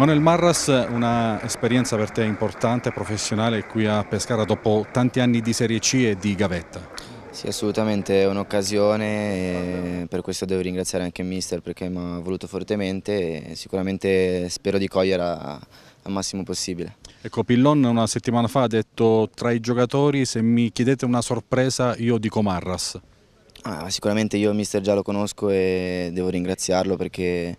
Manuel Marras, un'esperienza per te importante, professionale qui a Pescara dopo tanti anni di Serie C e di gavetta. Sì, assolutamente è un'occasione e per questo devo ringraziare anche il mister perché mi ha voluto fortemente e sicuramente spero di coglierla al massimo possibile. Ecco, Pillon una settimana fa ha detto tra i giocatori se mi chiedete una sorpresa io dico Marras. Ah, sicuramente io il mister già lo conosco e devo ringraziarlo perché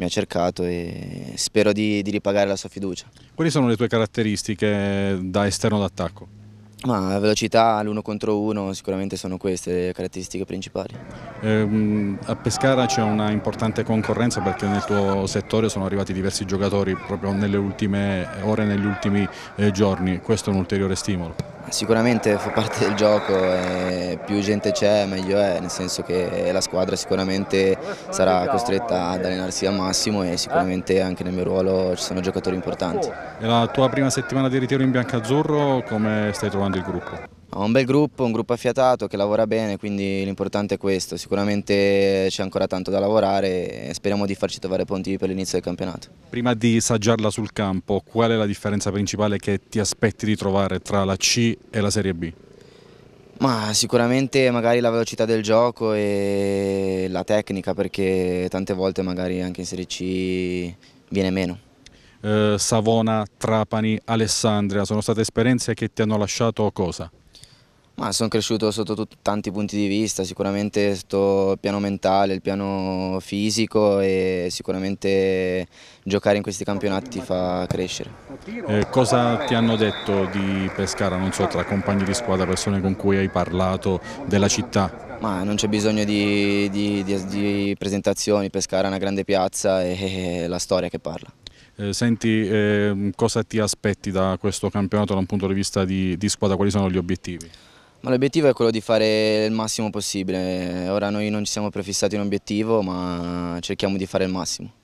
mi ha cercato e spero di, di ripagare la sua fiducia. Quali sono le tue caratteristiche da esterno d'attacco? Ma la velocità, l'uno contro uno, sicuramente sono queste le caratteristiche principali. Eh, a Pescara c'è una importante concorrenza perché nel tuo settore sono arrivati diversi giocatori proprio nelle ultime ore, negli ultimi eh, giorni, questo è un ulteriore stimolo. Sicuramente fa parte del gioco, eh, più gente c'è meglio è, nel senso che la squadra sicuramente sarà costretta ad allenarsi al massimo e sicuramente anche nel mio ruolo ci sono giocatori importanti. È la tua prima settimana di ritiro in biancazzurro, come stai trovando il gruppo? Un bel gruppo, un gruppo affiatato che lavora bene, quindi l'importante è questo. Sicuramente c'è ancora tanto da lavorare e speriamo di farci trovare pronti per l'inizio del campionato. Prima di saggiarla sul campo, qual è la differenza principale che ti aspetti di trovare tra la C e la Serie B? Ma sicuramente magari la velocità del gioco e la tecnica perché tante volte magari anche in Serie C viene meno. Eh, Savona, Trapani, Alessandria sono state esperienze che ti hanno lasciato cosa? Ma sono cresciuto sotto tanti punti di vista, sicuramente sotto il piano mentale, il piano fisico e sicuramente giocare in questi campionati ti fa crescere. Eh, cosa ti hanno detto di Pescara, non so, tra compagni di squadra, persone con cui hai parlato, della città? Ma non c'è bisogno di, di, di, di, presentazioni, Pescara è una grande piazza e è la storia che parla. Eh, senti, eh, cosa ti aspetti da questo campionato da un punto di vista di squadra, quali sono gli obiettivi? L'obiettivo è quello di fare il massimo possibile, ora noi non ci siamo prefissati un obiettivo ma cerchiamo di fare il massimo.